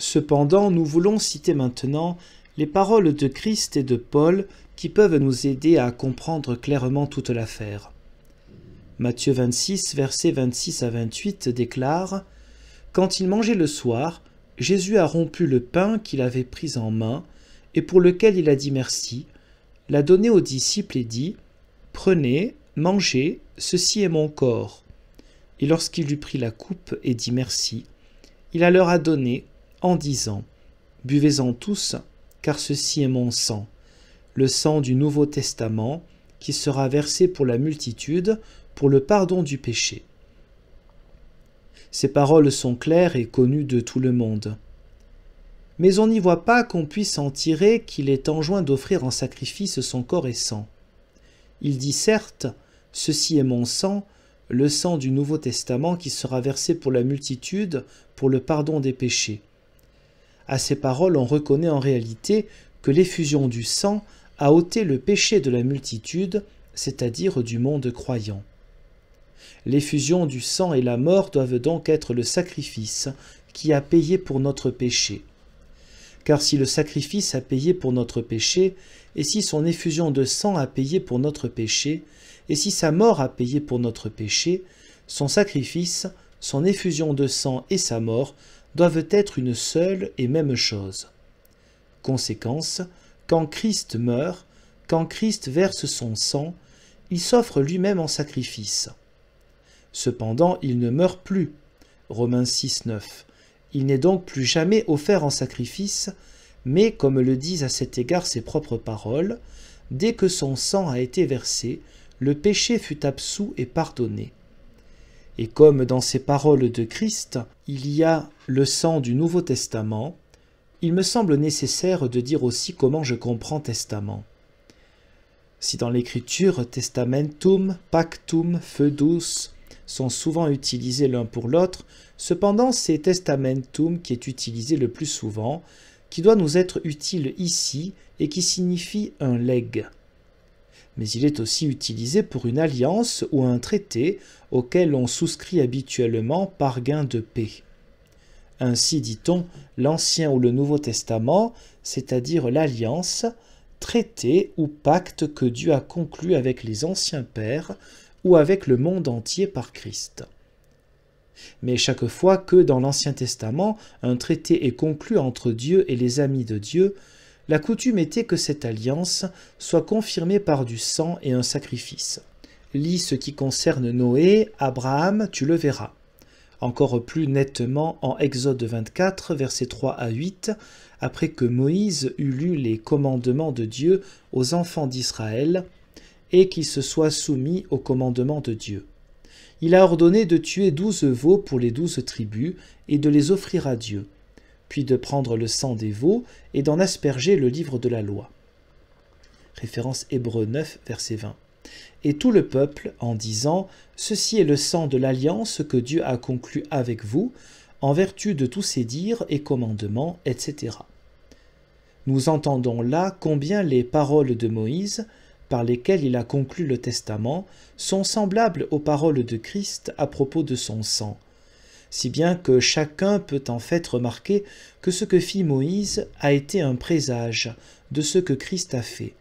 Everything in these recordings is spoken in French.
Cependant, nous voulons citer maintenant les paroles de Christ et de Paul qui peuvent nous aider à comprendre clairement toute l'affaire. Matthieu 26, versets 26 à 28 déclare Quand il mangeait le soir, Jésus a rompu le pain qu'il avait pris en main et pour lequel il a dit merci, l'a donné aux disciples et dit Prenez, mangez, ceci est mon corps. Et lorsqu'il eut pris la coupe et dit merci, il la leur a donné en disant Buvez-en tous, car ceci est mon sang, le sang du Nouveau Testament, qui sera versé pour la multitude, pour le pardon du péché. Ces paroles sont claires et connues de tout le monde. Mais on n'y voit pas qu'on puisse en tirer qu'il est enjoint d'offrir en sacrifice son corps et sang. Il dit certes, Ceci est mon sang, le sang du Nouveau Testament qui sera versé pour la multitude, pour le pardon des péchés. À ces paroles, on reconnaît en réalité que l'effusion du sang a ôté le péché de la multitude, c'est-à-dire du monde croyant. L'effusion du sang et la mort doivent donc être le sacrifice qui a payé pour notre péché. Car si le sacrifice a payé pour notre péché, et si son effusion de sang a payé pour notre péché, et si sa mort a payé pour notre péché, son sacrifice, son effusion de sang et sa mort doivent être une seule et même chose. Conséquence, quand Christ meurt, quand Christ verse son sang, il s'offre lui-même en sacrifice. Cependant, il ne meurt plus. Romains 6, 9. Il n'est donc plus jamais offert en sacrifice, mais, comme le disent à cet égard ses propres paroles, dès que son sang a été versé, le péché fut absous et pardonné. Et comme dans ces paroles de Christ, il y a le sang du Nouveau Testament, il me semble nécessaire de dire aussi comment je comprends testament. Si dans l'écriture testamentum, pactum, feudus sont souvent utilisés l'un pour l'autre, cependant c'est testamentum qui est utilisé le plus souvent, qui doit nous être utile ici et qui signifie un legs mais il est aussi utilisé pour une alliance ou un traité auquel on souscrit habituellement par gain de paix. Ainsi dit-on l'Ancien ou le Nouveau Testament, c'est-à-dire l'alliance, traité ou pacte que Dieu a conclu avec les anciens pères ou avec le monde entier par Christ. Mais chaque fois que dans l'Ancien Testament un traité est conclu entre Dieu et les amis de Dieu, la coutume était que cette alliance soit confirmée par du sang et un sacrifice. Lis ce qui concerne Noé, Abraham, tu le verras. Encore plus nettement en Exode 24, versets 3 à 8, après que Moïse eut lu les commandements de Dieu aux enfants d'Israël, et qu'ils se soient soumis aux commandements de Dieu. Il a ordonné de tuer douze veaux pour les douze tribus et de les offrir à Dieu puis de prendre le sang des veaux et d'en asperger le livre de la loi. Référence Hébreu 9, verset 20. Et tout le peuple en disant Ceci est le sang de l'alliance que Dieu a conclu avec vous, en vertu de tous ses dires et commandements, etc. Nous entendons là combien les paroles de Moïse, par lesquelles il a conclu le testament, sont semblables aux paroles de Christ à propos de son sang, si bien que chacun peut en fait remarquer que ce que fit Moïse a été un présage de ce que Christ a fait.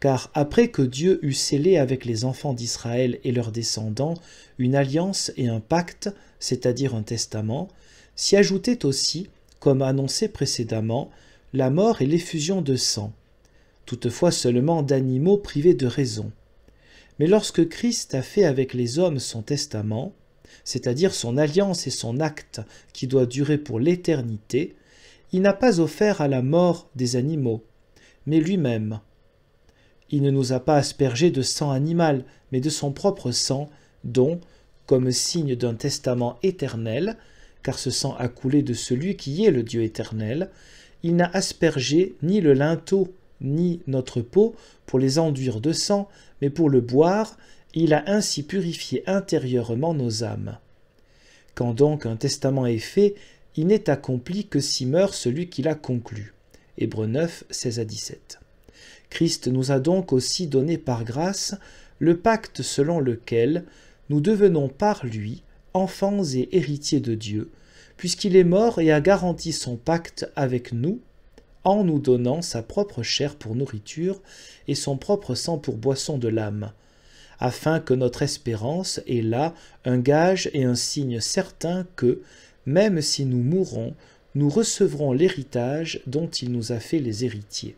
Car après que Dieu eut scellé avec les enfants d'Israël et leurs descendants une alliance et un pacte, c'est-à-dire un testament, s'y ajoutait aussi, comme annoncé précédemment, la mort et l'effusion de sang, toutefois seulement d'animaux privés de raison. Mais lorsque Christ a fait avec les hommes son testament, c'est-à-dire son alliance et son acte qui doit durer pour l'éternité, il n'a pas offert à la mort des animaux, mais lui-même. Il ne nous a pas aspergé de sang animal, mais de son propre sang, dont, comme signe d'un testament éternel, car ce sang a coulé de celui qui est le Dieu éternel, il n'a aspergé ni le linteau ni notre peau pour les enduire de sang, mais pour le boire il a ainsi purifié intérieurement nos âmes. Quand donc un testament est fait, il n'est accompli que si meurt celui qui l'a conclu. Hébreux 9, 16 à 17. Christ nous a donc aussi donné par grâce le pacte selon lequel nous devenons par lui enfants et héritiers de Dieu, puisqu'il est mort et a garanti son pacte avec nous en nous donnant sa propre chair pour nourriture et son propre sang pour boisson de l'âme, afin que notre espérance ait là un gage et un signe certain que, même si nous mourons, nous recevrons l'héritage dont il nous a fait les héritiers.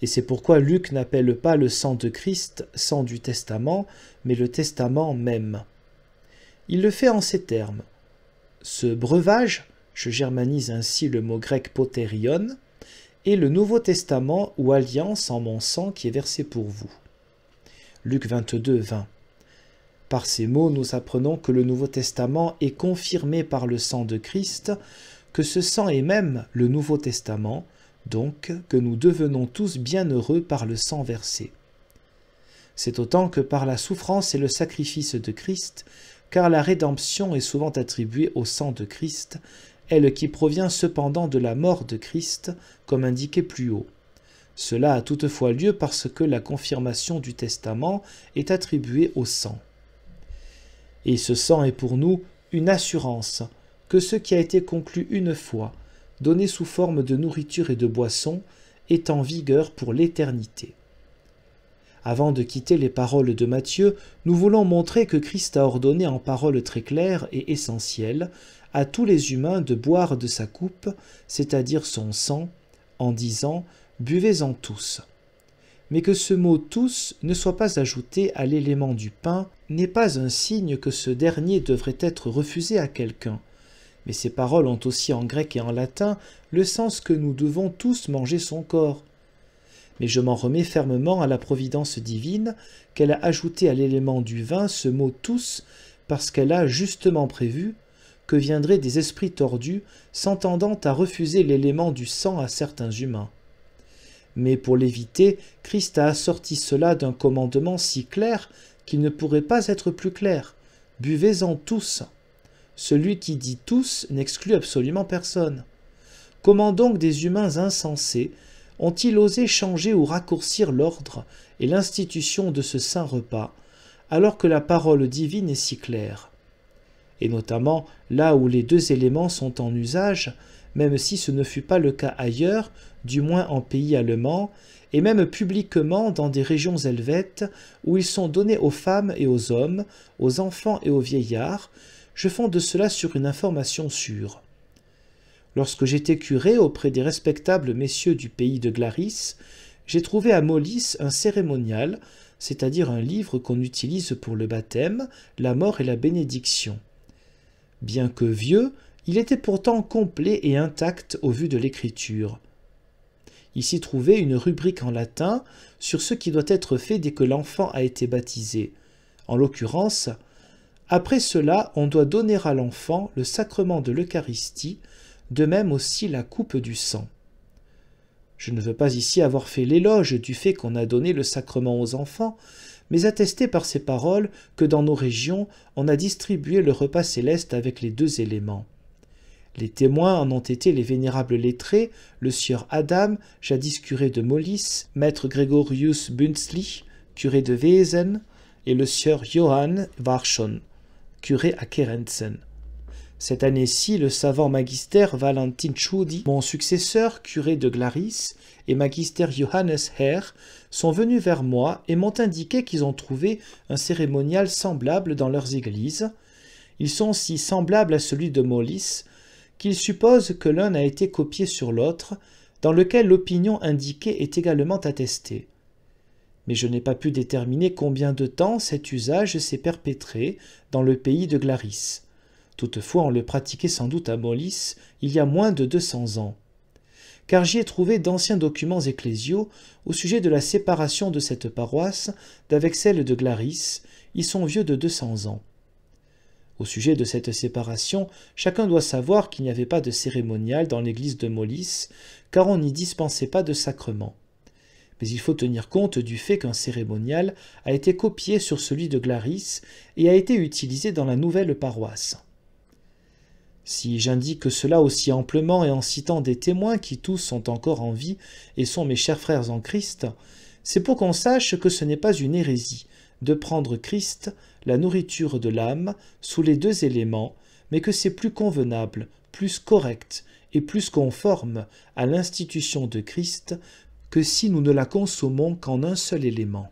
Et c'est pourquoi Luc n'appelle pas le sang de Christ sang du testament, mais le testament même. Il le fait en ces termes. Ce breuvage, je germanise ainsi le mot grec poterion, est le Nouveau Testament ou alliance en mon sang qui est versé pour vous. Luc 22, 20. Par ces mots, nous apprenons que le Nouveau Testament est confirmé par le sang de Christ, que ce sang est même le Nouveau Testament, donc que nous devenons tous bienheureux par le sang versé. C'est autant que par la souffrance et le sacrifice de Christ, car la rédemption est souvent attribuée au sang de Christ, elle qui provient cependant de la mort de Christ, comme indiqué plus haut. Cela a toutefois lieu parce que la confirmation du testament est attribuée au sang. Et ce sang est pour nous une assurance que ce qui a été conclu une fois, donné sous forme de nourriture et de boisson, est en vigueur pour l'éternité. Avant de quitter les paroles de Matthieu, nous voulons montrer que Christ a ordonné en paroles très claires et essentielles à tous les humains de boire de sa coupe, c'est-à-dire son sang, en disant Buvez-en tous. Mais que ce mot tous ne soit pas ajouté à l'élément du pain n'est pas un signe que ce dernier devrait être refusé à quelqu'un. Mais ces paroles ont aussi en grec et en latin le sens que nous devons tous manger son corps. Mais je m'en remets fermement à la providence divine qu'elle a ajouté à l'élément du vin ce mot tous parce qu'elle a justement prévu que viendraient des esprits tordus s'entendant à refuser l'élément du sang à certains humains. Mais pour l'éviter, Christ a assorti cela d'un commandement si clair qu'il ne pourrait pas être plus clair. Buvez-en tous. Celui qui dit tous n'exclut absolument personne. Comment donc des humains insensés ont-ils osé changer ou raccourcir l'ordre et l'institution de ce saint repas, alors que la parole divine est si claire? Et notamment là où les deux éléments sont en usage, même si ce ne fut pas le cas ailleurs, du moins en pays allemand, et même publiquement dans des régions helvètes où ils sont donnés aux femmes et aux hommes, aux enfants et aux vieillards, je fonde cela sur une information sûre. Lorsque j'étais curé auprès des respectables messieurs du pays de Glaris, j'ai trouvé à Molis un cérémonial, c'est-à-dire un livre qu'on utilise pour le baptême, la mort et la bénédiction. Bien que vieux, il était pourtant complet et intact au vu de l'écriture. Il s'y trouvait une rubrique en latin sur ce qui doit être fait dès que l'enfant a été baptisé. En l'occurrence, après cela, on doit donner à l'enfant le sacrement de l'Eucharistie, de même aussi la coupe du sang. Je ne veux pas ici avoir fait l'éloge du fait qu'on a donné le sacrement aux enfants, mais attester par ces paroles que dans nos régions on a distribué le repas céleste avec les deux éléments. Les témoins en ont été les vénérables lettrés, le sieur Adam, jadis curé de Molis, maître Gregorius Bunzli, curé de Wesen, et le sieur Johann Warschon, curé à Kerenzen. Cette année-ci, le savant magister Valentin Tschudi, mon successeur, curé de Glaris, et magister Johannes Herr sont venus vers moi et m'ont indiqué qu'ils ont trouvé un cérémonial semblable dans leurs églises. Ils sont si semblables à celui de Molis qu'ils supposent que l'un a été copié sur l'autre, dans lequel l'opinion indiquée est également attestée. Mais je n'ai pas pu déterminer combien de temps cet usage s'est perpétré dans le pays de Glaris. Toutefois, on le pratiquait sans doute à Molis il y a moins de deux cents ans. Car j'y ai trouvé d'anciens documents ecclésiaux au sujet de la séparation de cette paroisse d'avec celle de Glaris. Ils sont vieux de deux cents ans. Au sujet de cette séparation, chacun doit savoir qu'il n'y avait pas de cérémonial dans l'église de Molis, car on n'y dispensait pas de sacrement. Mais il faut tenir compte du fait qu'un cérémonial a été copié sur celui de Glaris et a été utilisé dans la nouvelle paroisse. Si j'indique cela aussi amplement et en citant des témoins qui tous sont encore en vie et sont mes chers frères en Christ, c'est pour qu'on sache que ce n'est pas une hérésie de prendre Christ, la nourriture de l'âme, sous les deux éléments, mais que c'est plus convenable, plus correct et plus conforme à l'institution de Christ que si nous ne la consommons qu'en un seul élément.